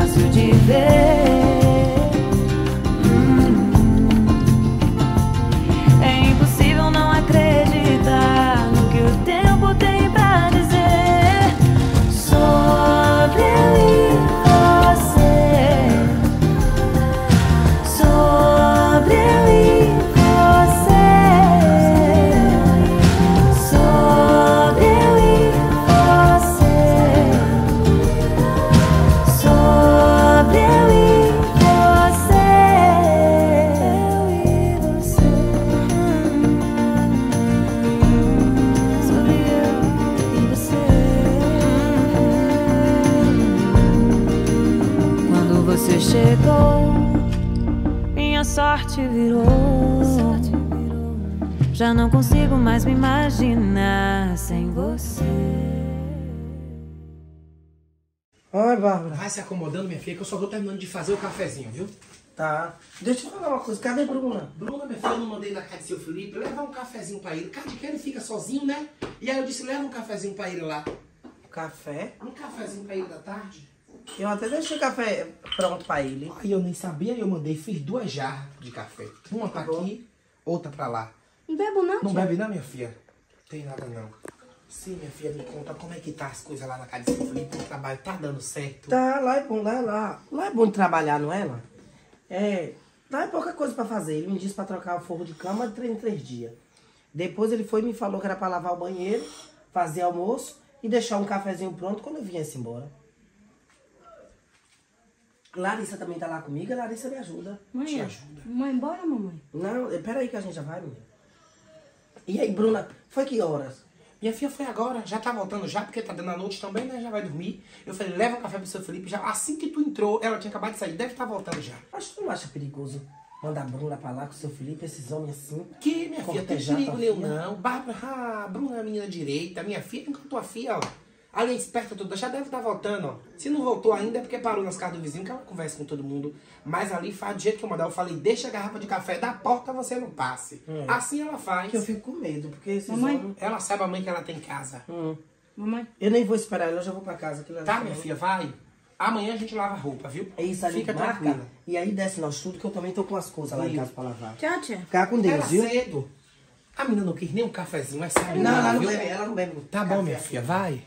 fácil de ver. Sorte virou. Já não consigo mais me imaginar sem você. Oi, Bárbara. Vai se acomodando, minha filha, que eu só tô terminando de fazer o cafezinho, viu? Tá. Deixa eu te falar uma coisa. Cadê Bruna? Bruna, minha filha, eu não mandei na casa de seu Felipe levar um cafezinho pra ele. Cara de que ele fica sozinho, né? E aí eu disse, leva um cafezinho pra ele lá. Café? Um cafezinho pra ele da tarde. Eu até deixei o café pronto pra ele. Aí eu nem sabia, eu mandei, fiz duas jarras de café. Uma pra aqui, outra pra lá. Não bebo não, Não tia. bebe não, minha filha? Tem nada não. Sim, minha filha, me conta como é que tá as coisas lá na casa de seu Felipe. O trabalho tá dando certo? Tá, lá é bom, lá é lá. Lá é bom de trabalhar, não é, lá? É. Lá é pouca coisa pra fazer. Ele me disse pra trocar o forro de cama de três em três dias. Depois ele foi e me falou que era pra lavar o banheiro, fazer almoço e deixar um cafezinho pronto quando eu viesse embora. Larissa também tá lá comigo, a Larissa me ajuda. Mãe, Te ó. ajuda. Mãe, bora, mamãe. Não, eh, peraí que a gente já vai, menina. E aí, Bruna, foi que horas? Minha filha foi agora, já tá voltando já, porque tá dando a noite também, né? Já vai dormir. Eu falei, leva o café pro seu Felipe. Já, assim que tu entrou, ela tinha acabado de sair, deve estar voltando já. Acho que tu não acha perigoso mandar a Bruna pra lá com o seu Felipe, esses homens assim. Que, minha filha, tem perigo nenhum, não. Bárbara, ah, Bruna é a menina direita, minha filha, enquanto tua filha, ó. Ali é esperta toda, já deve estar voltando, ó. Se não voltou ainda é porque parou nas casas do vizinho, que ela conversa com todo mundo. Mas ali faz do jeito que eu mandar. Eu falei, deixa a garrafa de café da porta, você não passe. Assim ela faz. Que eu fico com medo, porque esses Mamãe. homens... Ela sabe a mãe que ela tem em casa. Hum. Mamãe. Eu nem vou esperar ela, eu já vou pra casa. Que ela Tá, minha filha, vai. Amanhã a gente lava a roupa, viu? É isso, a gente Fica marca. tranquila. E aí desce nós tudo, que eu também tô com as coisas lá em casa pra lavar. Tchau, tia. Ficar com Deus, Era viu? cedo. A menina não quis nem um cafezinho, mas sabe Não, nada, ela não bebe, ela não bebe. Tá bom, minha filha, vai.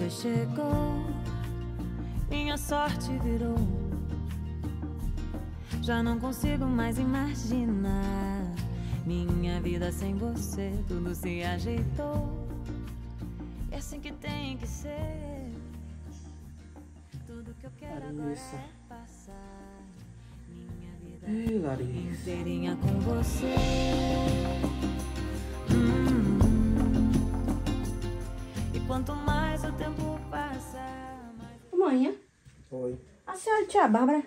Você chegou, minha sorte virou. Já não consigo mais imaginar minha vida sem você. Tudo se ajeitou. É assim que tem que ser. Tudo que eu quero agora Larissa. é passar minha vida Ei, inteirinha com você. Senhora tia Bárbara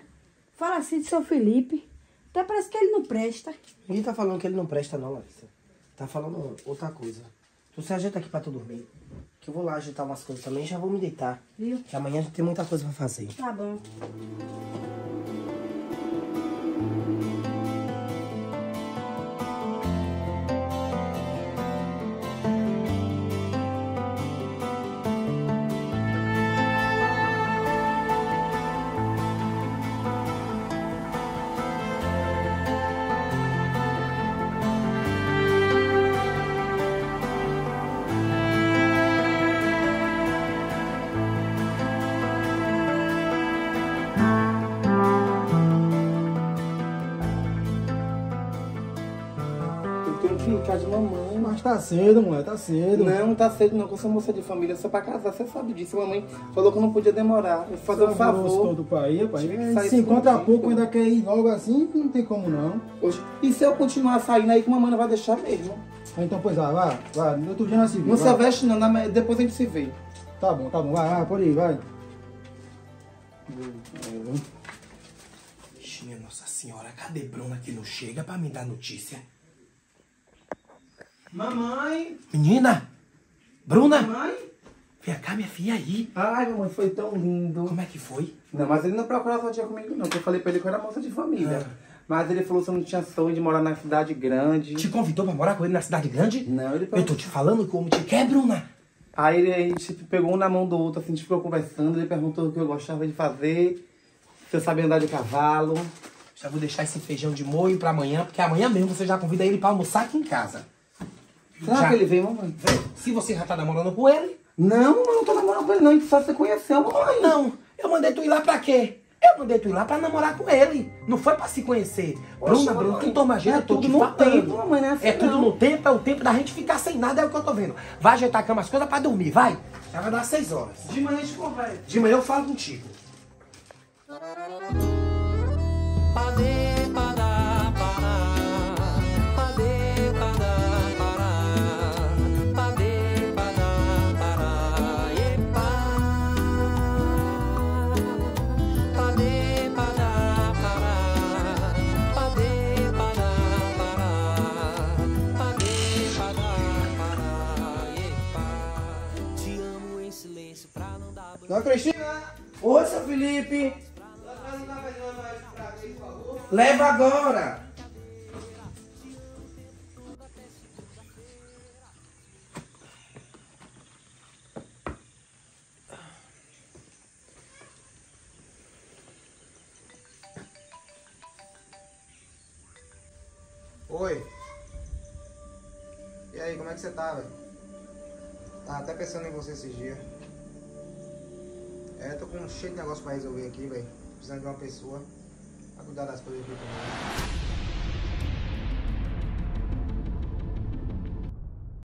fala assim de seu Felipe. Até parece que ele não presta. Ninguém tá falando que ele não presta, não, Larissa. Tá falando outra coisa. Tu se ajeita aqui pra tu dormir. Que eu vou lá ajeitar umas coisas também e já vou me deitar. Viu? Que amanhã a gente tem muita coisa pra fazer. Tá bom. De mamãe. Mas tá cedo, mulher, tá cedo. Não, não tá cedo não, que eu sou moça de família, só pra casar, você sabe disso. Mamãe falou que não podia demorar. Eu vou fazer um favor. todo pra ir, pai. Se encontra pouco, ainda quer ir logo assim, não tem como não. Hoje. E se eu continuar saindo aí, que mamãe não vai deixar mesmo. Ah, Então, pois vai, vai, vai. No outro dia nós se vê. Não se vai. veste não, na- depois a gente se vê. Tá bom, tá bom. Vai, vai, pode ir, vai. Minha Nossa Senhora, cadê Bruna que não chega pra me dar notícia? Mamãe! Menina! Bruna! Mamãe! Vem cá, minha filha aí. Ai, mamãe, foi tão lindo. Como é que foi? Não, mas ele não procurava só dia comigo, não. Porque eu falei pra ele que eu era moça de família. Mas ele falou que eu não tinha sonho de morar na cidade grande. Te convidou pra morar com ele na cidade grande? Não, ele Eu tô te falando que o homem te quer, Bruna. Aí ele, a gente pegou um na mão do outro, assim, a gente ficou conversando, ele perguntou o que eu gostava de fazer, se eu sabia andar de cavalo. Já vou deixar esse feijão de molho pra amanhã, porque amanhã mesmo você já convida ele pra almoçar aqui em casa. Será Já. que ele veio, mamãe? Se você já tá namorando com ele, Não, eu não tô namorando com ele, não. A gente só se conheceu, mamãe. não. Eu mandei tu ir lá pra quê? Eu mandei tu ir lá pra namorar com ele. Não foi pra se conhecer. Poxa, Bruna, Bruna, tu toma jeito, é eu tô tudo te no tempo, mamãe, não é assim É tudo não. no tempo, é o tempo da gente ficar sem nada, é o que eu tô vendo. Vai ajeitar a cama, as coisas pra dormir, vai. Já vai dar seis horas. De manhã a gente conversa. De manhã eu falo contigo. Dona Cristina! Oi, seu Felipe. Leva agora. Oi. E aí, como é que você tá, velho? Tava até pensando em você esses dias. É, tô com cheio de negócio pra resolver aqui, velho. Precisando de uma pessoa pra cuidar das coisas aqui também.